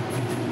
何?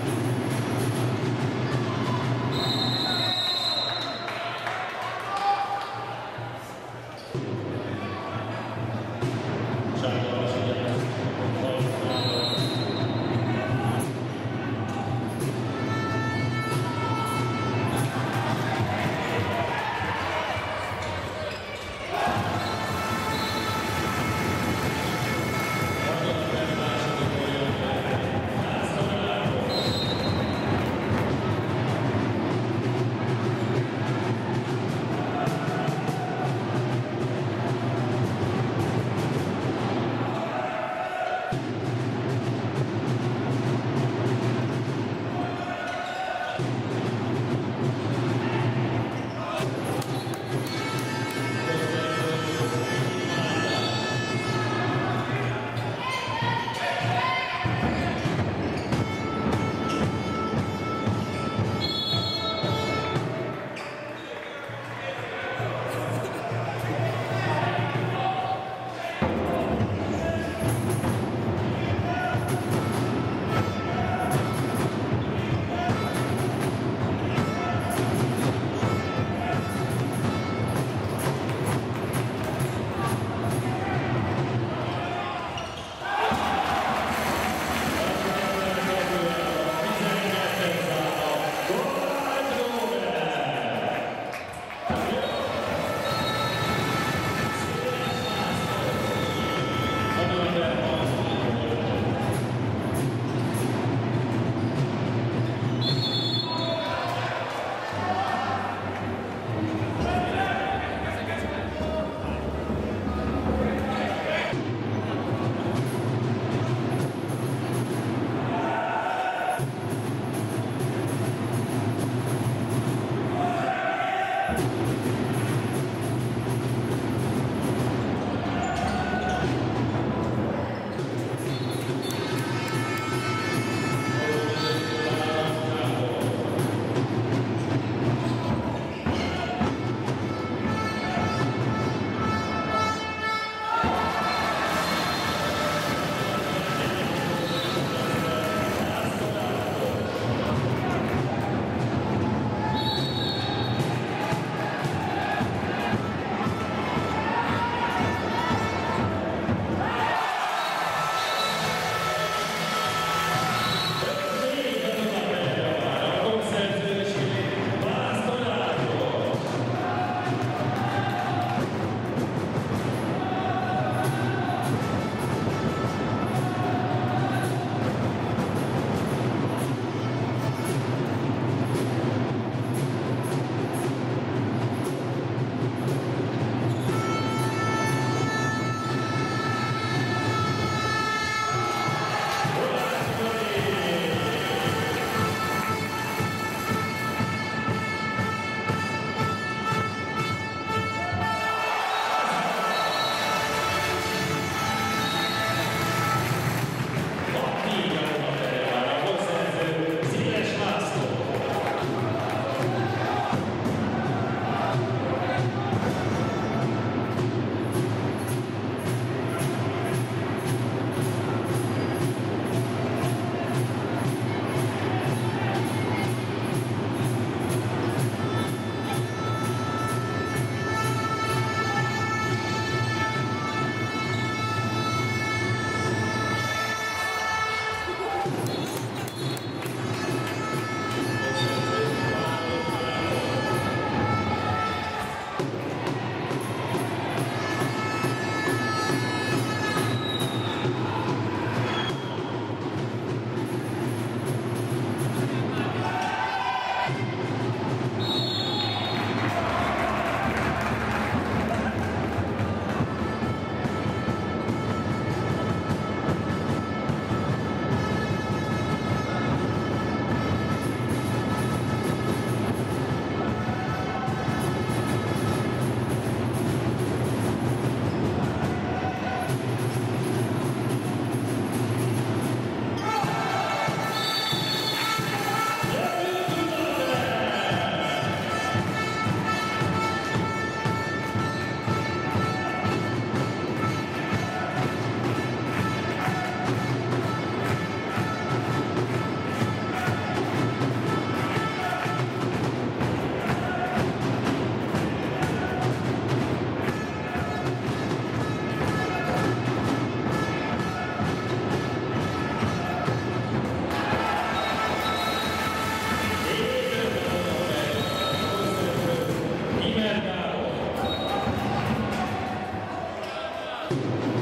go.